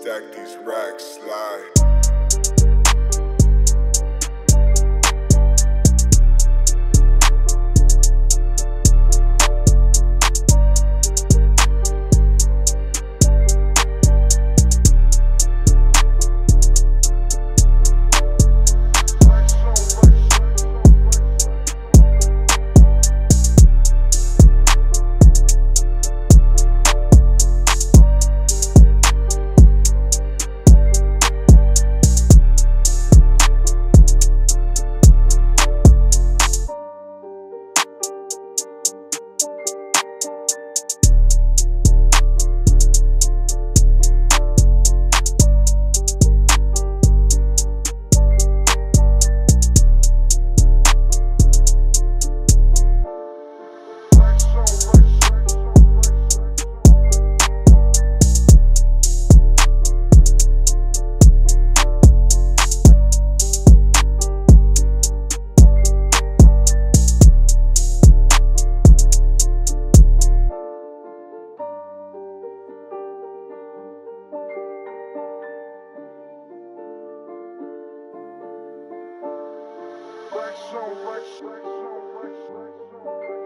Stack these racks, slide. so much, so much, so much, so much.